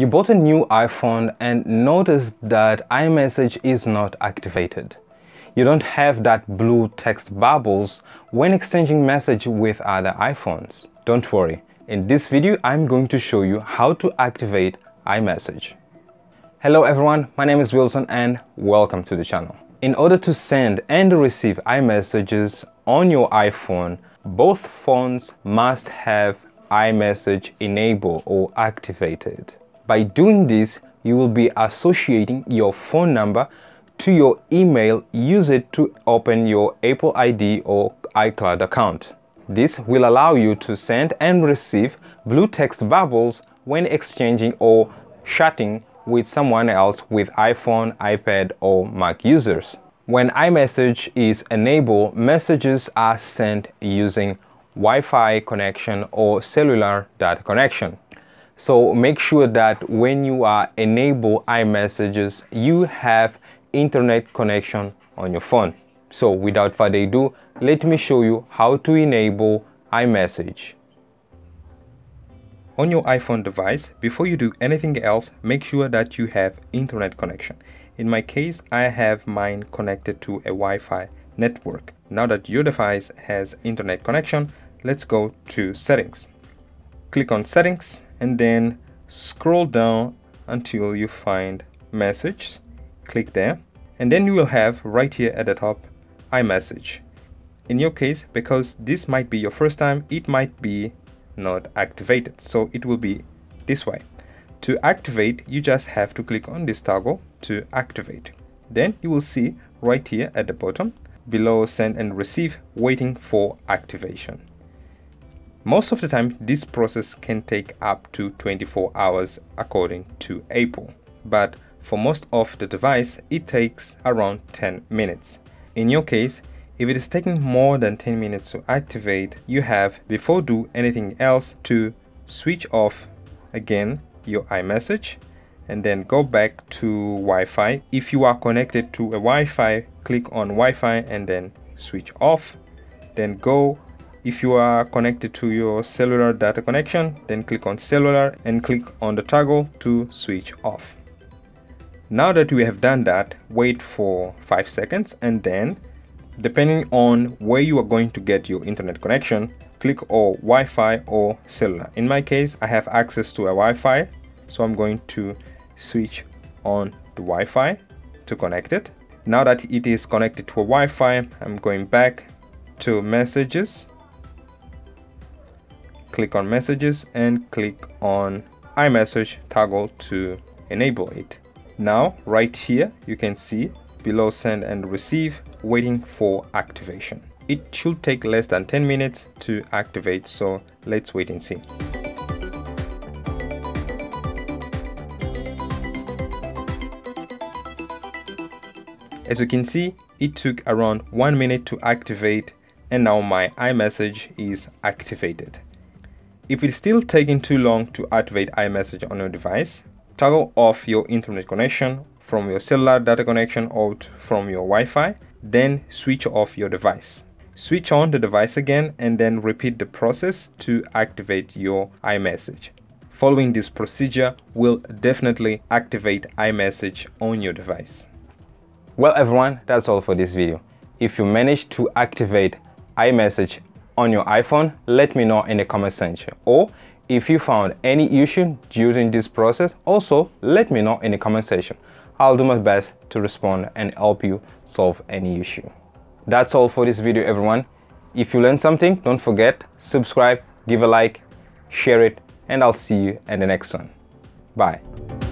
You bought a new iPhone and noticed that iMessage is not activated. You don't have that blue text bubbles when exchanging message with other iPhones. Don't worry, in this video I'm going to show you how to activate iMessage. Hello everyone, my name is Wilson and welcome to the channel. In order to send and receive iMessages on your iPhone, both phones must have iMessage enabled or activated. By doing this, you will be associating your phone number to your email. Use it to open your Apple ID or iCloud account. This will allow you to send and receive blue text bubbles when exchanging or chatting with someone else with iPhone, iPad or Mac users. When iMessage is enabled, messages are sent using Wi-Fi connection or cellular data connection. So make sure that when you are enable iMessages, you have internet connection on your phone. So without further ado, let me show you how to enable iMessage. On your iPhone device, before you do anything else, make sure that you have internet connection. In my case, I have mine connected to a Wi-Fi network. Now that your device has internet connection, let's go to settings. Click on settings and then scroll down until you find message click there. And then you will have right here at the top iMessage. In your case because this might be your first time it might be not activated. So it will be this way. To activate you just have to click on this toggle to activate. Then you will see right here at the bottom below send and receive waiting for activation most of the time, this process can take up to 24 hours according to Apple, but for most of the device, it takes around 10 minutes. In your case, if it is taking more than 10 minutes to activate, you have, before do anything else, to switch off again your iMessage and then go back to Wi-Fi. If you are connected to a Wi-Fi, click on Wi-Fi and then switch off. Then go if you are connected to your cellular data connection, then click on cellular and click on the toggle to switch off. Now that we have done that, wait for 5 seconds and then depending on where you are going to get your internet connection, click on Wi-Fi or cellular. In my case, I have access to a Wi-Fi, so I'm going to switch on the Wi-Fi to connect it. Now that it is connected to a Wi-Fi, I'm going back to messages click on messages and click on iMessage toggle to enable it. Now right here you can see below send and receive waiting for activation. It should take less than 10 minutes to activate so let's wait and see. As you can see, it took around one minute to activate and now my iMessage is activated. If it's still taking too long to activate iMessage on your device, toggle off your internet connection from your cellular data connection or from your Wi-Fi, then switch off your device. Switch on the device again and then repeat the process to activate your iMessage. Following this procedure will definitely activate iMessage on your device. Well everyone, that's all for this video. If you manage to activate iMessage on your iPhone, let me know in the comment section. Or if you found any issue during this process, also let me know in the comment section. I'll do my best to respond and help you solve any issue. That's all for this video everyone. If you learned something, don't forget, subscribe, give a like, share it, and I'll see you in the next one. Bye.